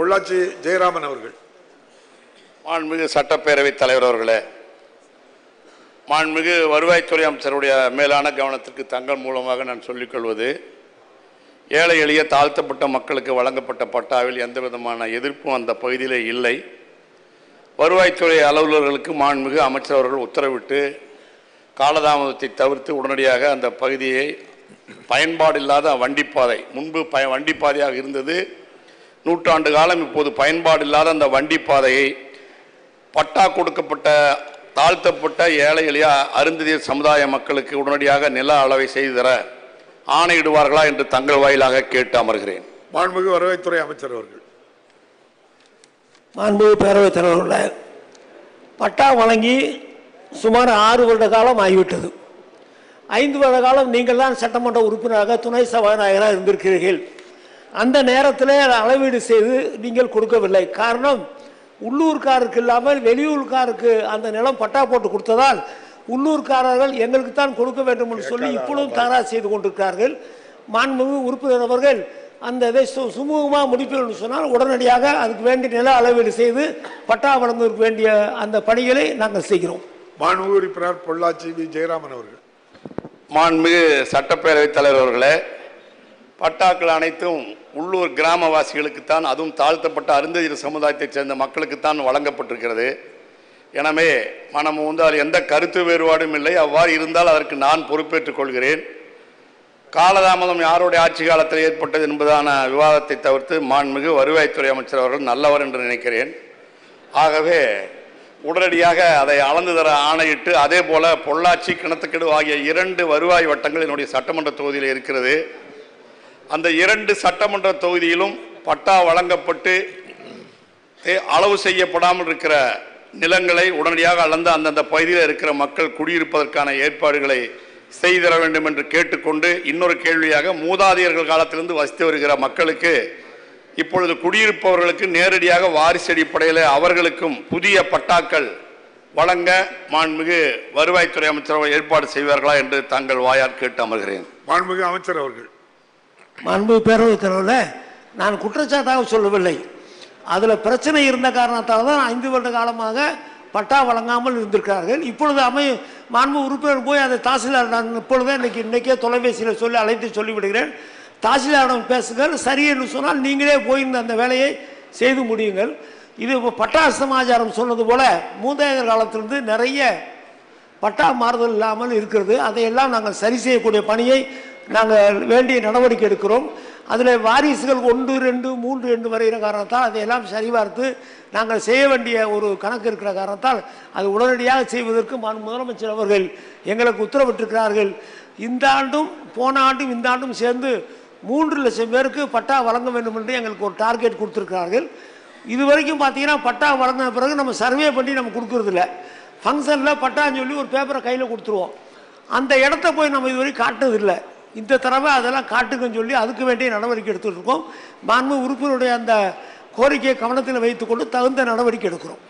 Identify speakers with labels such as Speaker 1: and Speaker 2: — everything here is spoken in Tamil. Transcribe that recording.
Speaker 1: பொள்ளாச்சி ஜெயராமன் அவர்கள்.
Speaker 2: மாண்புமிகு சட்டப்பேரவைத் தலைவர் அவர்களே மாண்புமிகு வருவாய்த்துறை அமைச்சருடைய மேலான கவனத்திற்கு தங்கள் மூலமாக நான் சொல்லிக்கொள்வது ஏழை எளிய தாழ்த்தப்பட்ட மக்களுக்கு வழங்கப்பட்ட பட்டாவில் எந்த விதமான எதிர்ப்பும் அந்த பகுதியிலே இல்லை. வருவாய்த்துறை அலுவலர்களுக்கு மாண்புமிகு அமைச்சர் அவர்கள் உத்தரவிட்டு காலதாமதத்தை தவிர்த்து உடனடியாக அந்த பகுதியை பயன்பாடு இல்லாத வண்டிப்பாதை முன்பு பய வண்டிப்பாதையாக இருந்தது நூற்றாண்டு காலம் இப்போது பயன்பாடில்லாத அந்த வண்டிப்பாதையை பட்டா கொடுக்கப்பட்ட தாழ்த்தப்பட்ட ஏழை எளிய அருந்ததியர் சமுதாய மக்களுக்கு உடனடியாக நில அளவை செய்து தர ஆணையிடுவார்களா என்று தங்கள் வாயிலாக கேட்டு அமர்கிறேன்.
Speaker 1: மாண்புமிகு வருவாய்த்துறை அமைச்சர் அவர்கள்.
Speaker 3: மாண்புமிகு பேரவைத் தலைவர்களே பட்டா வழங்கி சுமார் ஆறு வருட காலம் ஆகிவிட்டது. ஐந்து வருட காலம் நீங்கள் தான் சட்டமன்ற உறுப்பினராக துணை சபாநாயகராக இருந்திருக்கிறீர்கள். அந்த நேரத்தில் அளவீடு செய்து நீங்கள் கொடுக்கவில்லை. காரணம் உள்ளூர்காருக்கு இல்லாமல் வெளியூர்காருக்கு அந்த நிலம் பட்டா போட்டு கொடுத்ததால் உள்ளூர்காரர்கள் எங்களுக்கு தான் கொடுக்க வேண்டும் என்று சொல்லி இப்பொழுதும் தகராறு செய்து கொண்டிருக்கிறார்கள். மாண்புமிகு உறுப்பினர் அவர்கள் அந்த இதை சு சுமூகமாக முடிப்பீர்கள் சொன்னால் உடனடியாக அதுக்கு வேண்டிய நில அளவீடு செய்து பட்டா வழங்குவதற்கு வேண்டிய அந்த பணிகளை நாங்கள் செய்கிறோம்.
Speaker 1: மாண்புமிகு உறுப்பினர் பொள்ளாச்சி வி. ஜெயராமன் அவர்கள்.
Speaker 2: மாண்புமிகு சட்டப்பேரவைத் தலைவர் அவர்களே பட்டாக்கள் அனைத்தும் உள்ளூர் கிராமவாசிகளுக்குத்தான் அதுவும் தாழ்த்தப்பட்ட அருந்ததியர் சமுதாயத்தைச் சேர்ந்த மக்களுக்குத்தான் வழங்கப்பட்டிருக்கிறது. எனவே மனம் வந்து அதில் எந்த கருத்து வேறுபாடும் இல்லை. அவ்வாறு இருந்தால் அதற்கு நான் பொறுப்பேற்றுக் கொள்கிறேன். காலதாமதம் யாருடைய ஆட்சி காலத்தில் ஏற்பட்டது என்பதான விவாதத்தை தவிர்த்து மாண்புமிகு வருவாய்த்துறை அமைச்சர் அவர்கள் நல்லவர் என்று நினைக்கிறேன். ஆகவே உடனடியாக அதை அளந்து தர ஆணையிட்டு அதே போல பொள்ளாச்சி கிணத்துக்கெடு ஆகிய இரண்டு வருவாய் வட்டங்கள் என்னுடைய சட்டமன்ற தொகுதியில் இருக்கிறது. அந்த இரண்டு சட்டமன்ற தொகுதியிலும் பட்டா வழங்கப்பட்டு அளவு செய்யப்படாமல் இருக்கிற நிலங்களை உடனடியாக அளந்து அந்தந்த பகுதியில் இருக்கிற மக்கள் குடியிருப்பதற்கான ஏற்பாடுகளை செய்தர வேண்டும் என்று கேட்டுக்கொண்டு இன்னொரு கேள்வியாக மூதாதையர்கள் காலத்திலிருந்து வசித்து வருகிற மக்களுக்கு இப்பொழுது குடியிருப்பவர்களுக்கு நேரடியாக வாரிசு அடிப்படையில் அவர்களுக்கும் புதிய பட்டாக்கள் வழங்க மாண்புமிகு வருவாய்த்துறை அமைச்சர் ஏற்பாடு செய்வார்களா என்று தங்கள் வாயால் கேட்டு அமர்கிறேன்.
Speaker 1: மாண்புமிகு அமைச்சர் அவர்கள்.
Speaker 3: அன்பு பேரவைத் தலைவர்களே நான் குற்றச்சாட்டாக சொல்லவில்லை. அதில் பிரச்சனை இருந்த காரணத்தால் தான் ஐந்து வருட காலமாக பட்டா வழங்காமல் இருந்திருக்கிறார்கள். இப்பொழுது அமை மாண்பு உறுப்பினர் போய் அதை தாசில்தார் நான் இப்பொழுதே இன்றைக்கி இன்றைக்கே தொலைபேசியில் சொல்லி அழைத்து சொல்லிவிடுகிறேன். தாசில்தாரிடம் பேசுங்கள். சரி என்று சொன்னால் நீங்களே போய் அந்த வேலையை செய்து முடியுங்கள். இது இப்போ பட்டா சமாச்சாரம் சொன்னது போல மூதாதையர் காலத்திலிருந்து நிறைய பட்டா மாறுதல் இல்லாமல் இருக்கிறது. அதையெல்லாம் நாங்கள் சரி செய்யக்கூடிய பணியை நாங்கள் வேண்டிய நடவடிக்கை எடுக்கிறோம். அதில் வாரிசுகள் ஒன்று ரெண்டு மூன்று ரெண்டு வரைகிற காரணத்தால் அதையெல்லாம் சரிபார்த்து நாங்கள் செய்ய வேண்டிய ஒரு கணக்கு இருக்கிற காரணத்தால் அது உடனடியாக செய்வதற்கு மாண்பு முதலமைச்சர் அவர்கள் எங்களுக்கு உத்தரவிட்டிருக்கிறார்கள். இந்த ஆண்டும் போன ஆண்டும் இந்த ஆண்டும் சேர்ந்து மூன்று லட்சம் பேருக்கு பட்டா வழங்க வேண்டும் என்று எங்களுக்கு ஒரு டார்கெட் கொடுத்துருக்கிறார்கள். இது வரைக்கும் பார்த்தீங்கன்னா பட்டா வழங்கின பிறகு நம்ம சர்வே பண்ணி நம்ம கொடுக்கறதில்ல. ஃபங்க்ஷனில் பட்டான்னு சொல்லி ஒரு பேப்பரை கையில் கொடுத்துருவோம். அந்த இடத்த போய் நம்ம இதுவரை காட்டுறதில்லை இந்த தடவை அதெல்லாம் காட்டுங்கன்னு சொல்லி அதுக்கு வேண்டிய நடவடிக்கை எடுத்துகிட்டு இருக்கோம். மாண்பு உறுப்பினருடைய அந்த கோரிக்கையை கவனத்தில் வைத்துக்கொண்டு தகுந்த நடவடிக்கை எடுக்கிறோம்.